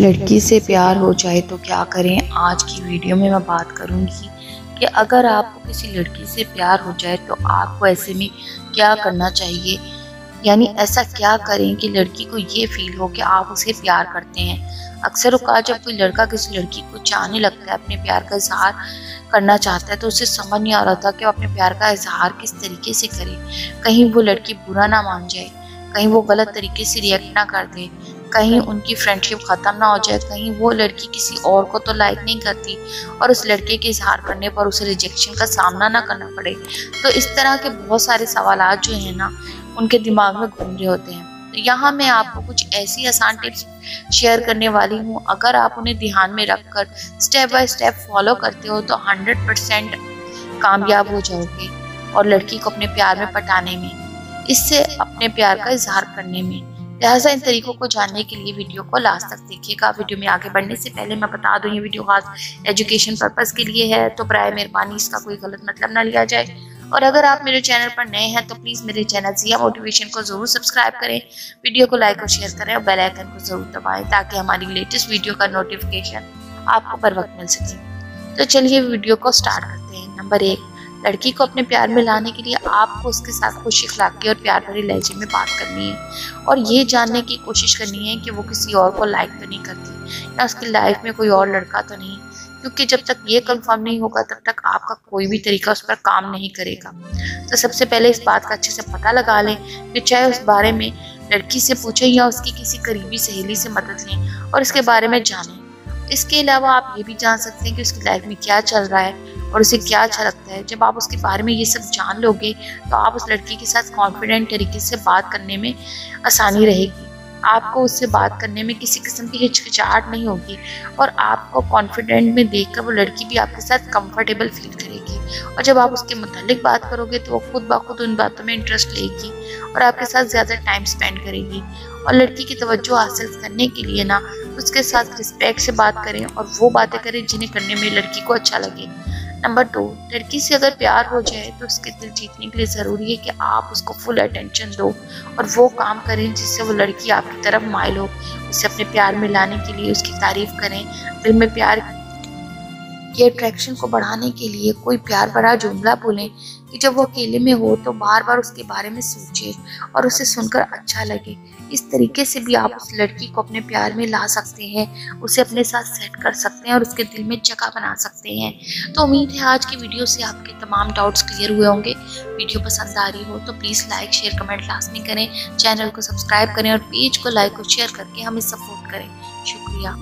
लड़की से प्यार हो जाए तो क्या करें? आज की वीडियो में मैं बात करूँगी कि अगर आपको किसी लड़की से प्यार हो जाए तो आपको ऐसे में क्या करना चाहिए? यानी ऐसा क्या करें कि लड़की को ये फील हो कि आप उसे प्यार करते हैं? अक्सर का जब कोई लड़का किसी लड़की को चाहने लगता है, अपने प्यार का इजहार करना चाहता है तो उसे समझ नहीं आ रहा था कि वो अपने प्यार का इजहार किस तरीके से करे। कहीं वो लड़की बुरा ना मान जाए, कहीं वो गलत तरीके से रिएक्ट ना कर दे कहीं उनकी फ्रेंडशिप ख़त्म ना हो जाए कहीं वो लड़की किसी और को तो लाइक नहीं करती और उस लड़के के इजहार करने पर उसे रिजेक्शन का सामना ना करना पड़े। तो इस तरह के बहुत सारे सवाल जो हैं ना उनके दिमाग में घूम रहे होते हैं। तो यहाँ मैं आपको कुछ ऐसी आसान टिप्स शेयर करने वाली हूँ। अगर आप उन्हें ध्यान में रख कर स्टेप बाय स्टेप फॉलो करते हो तो हंड्रेड परसेंट कामयाब हो जाओगे और लड़की को अपने प्यार में पटाने में इससे अपने प्यार का इजहार करने में लिहाजा इन तरीकों को जानने के लिए वीडियो को लास्ट तक देखिएगा। वीडियो में आगे बढ़ने से पहले मैं बता दूँ, ये वीडियो खास एजुकेशन पर्पज़ के लिए है तो प्राय मेहरबानी, इसका कोई गलत मतलब ना लिया जाए। और अगर आप मेरे चैनल पर नए हैं तो प्लीज़ मेरे चैनल जिया मोटिवेशन को ज़रूर सब्सक्राइब करें। वीडियो को लाइक और शेयर करें और बेल आइकन को ज़रूर दबाएँ, ताकि हमारी लेटेस्ट वीडियो का नोटिफिकेशन आपको बर वक्त मिल सके। तो चलिए वीडियो को स्टार्ट करते हैं। नंबर एक लड़की को अपने प्यार में लाने के लिए आपको उसके साथ खुश इखलाकी और प्यार भरे लहजे में बात करनी है। और ये जानने की कोशिश करनी है कि वो किसी और को लाइक तो नहीं करती, या उसकी लाइफ में कोई और लड़का तो नहीं। क्योंकि जब तक ये कंफर्म नहीं होगा, तब तक आपका कोई भी तरीका उस पर काम नहीं करेगा। तो सबसे पहले इस बात का अच्छे से पता लगा लें कि चाहे उस बारे में लड़की से पूछें या उसकी किसी करीबी सहेली से मदद लें और इसके बारे में जानें। इसके अलावा आप ये भी जान सकते हैं कि उसकी लाइफ में क्या चल रहा है और उसे क्या अच्छा लगता है? जब आप उसके बारे में ये सब जान लोगे तो आप उस लड़की के साथ कॉन्फिडेंट तरीके से बात करने में आसानी रहेगी। आपको उससे बात करने में किसी किस्म की हिचकिचाहट नहीं होगी और आपको कॉन्फिडेंट में देखकर वो लड़की भी आपके साथ कंफर्टेबल फील करेगी। और जब आप उसके मुतालिक बात करोगे तो वो खुद ब खुद उन बातों में इंटरेस्ट लेगी और आपके साथ ज़्यादा टाइम स्पेंड करेगी। और लड़की की तवज्जो हासिल करने के लिए ना उसके साथ रिस्पेक्ट से बात करें और वो बातें करें जिन्हें करने में लड़की को अच्छा लगे। नंबर टू लड़की से अगर प्यार हो जाए तो उसके दिल जीतने के लिए ज़रूरी है कि आप उसको फुल अटेंशन दो और वो काम करें जिससे वो लड़की आपकी तरफ़ माइल हो। उसे अपने प्यार में लाने के लिए उसकी तारीफ़ करें, दिल में प्यार की अट्रैक्शन को बढ़ाने के लिए कोई प्यार भरा जुमला बोलें कि जब वो अकेले में हो तो बार बार उसके बारे में सोचे और उसे सुनकर अच्छा लगे। इस तरीके से भी आप उस लड़की को अपने प्यार में ला सकते हैं, उसे अपने साथ सेट कर सकते हैं और उसके दिल में जगह बना सकते हैं। तो उम्मीद है आज की वीडियो से आपके तमाम डाउट्स क्लियर हुए होंगे। वीडियो पसंद आ रही हो तो प्लीज़ लाइक शेयर कमेंट लाजमी करें। चैनल को सब्सक्राइब करें और पेज को लाइक और शेयर करके हमें सपोर्ट करें। शुक्रिया।